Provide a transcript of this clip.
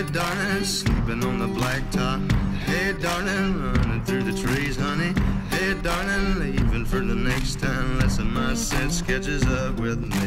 Hey, darling, sleeping on the blacktop. Hey, darling, running through the trees, honey. Hey, darling, leaving for the next town. Lesson my set sketches up with me.